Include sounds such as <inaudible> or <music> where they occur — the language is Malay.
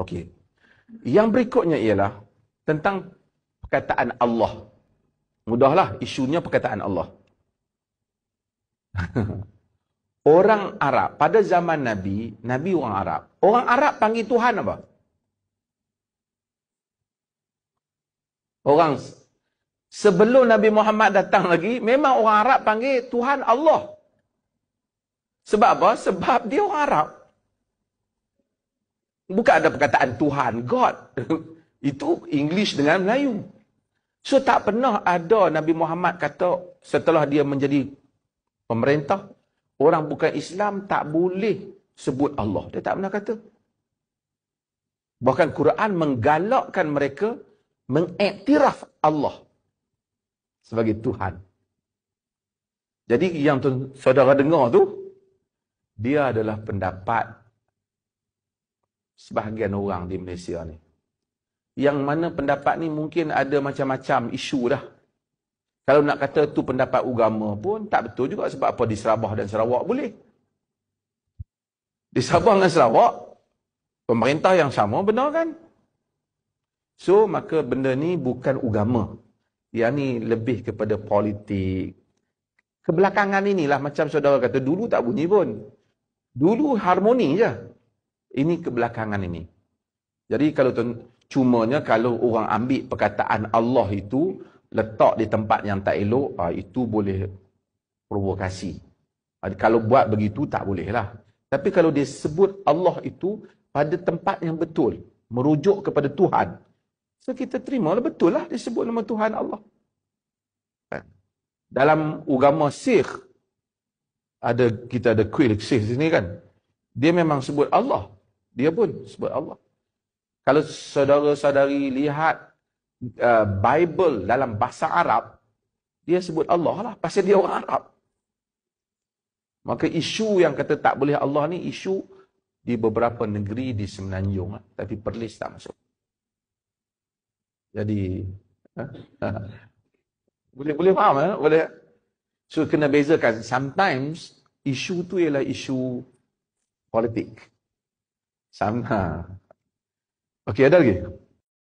Okey. Yang berikutnya ialah tentang perkataan Allah. Mudahlah isunya perkataan Allah. <laughs> orang Arab pada zaman Nabi, Nabi orang Arab. Orang Arab panggil Tuhan apa? Orang sebelum Nabi Muhammad datang lagi, memang orang Arab panggil Tuhan Allah. Sebab apa? Sebab dia orang Arab. Bukan ada perkataan Tuhan, God. <laughs> Itu English dengan Melayu. So tak pernah ada Nabi Muhammad kata setelah dia menjadi pemerintah, orang bukan Islam tak boleh sebut Allah. Dia tak pernah kata. Bahkan Quran menggalakkan mereka mengiktiraf Allah sebagai Tuhan. Jadi yang tu, saudara dengar tu, dia adalah pendapat sebahagian orang di Malaysia ni. Yang mana pendapat ni mungkin ada macam-macam isu dah. Kalau nak kata tu pendapat agama pun tak betul juga sebab apa di Sabah dan Sarawak boleh. Di Sabah dan Sarawak, pemerintah yang sama benar kan? So, maka benda ni bukan agama. Yang ni lebih kepada politik. Kebelakangan inilah macam saudara kata, dulu tak bunyi pun. Dulu harmoni je. Ini kebelakangan ini. Jadi kalau cumanya kalau orang ambil perkataan Allah itu, letak di tempat yang tak elok, ah, itu boleh provokasi. Kalau buat begitu, tak boleh lah. Tapi kalau dia sebut Allah itu pada tempat yang betul, merujuk kepada Tuhan, So kita terima lah betul lah disebut nama Tuhan Allah. Kan? Dalam agama Sikh ada kita ada kuil Sikh sini kan. Dia memang sebut Allah. Dia pun sebut Allah. Kalau saudara-saudari lihat uh, Bible dalam bahasa Arab, dia sebut Allah lah. Pasal dia orang Arab. Maka isu yang kata tak boleh Allah ni isu di beberapa negeri di Semenanjung. Lah. Tapi Perlis tak masuk. Jadi ha? Ha. boleh faham eh? Boleh. So kena bezakan sometimes isu tu ialah isu politik. Sama. Okey ada lagi?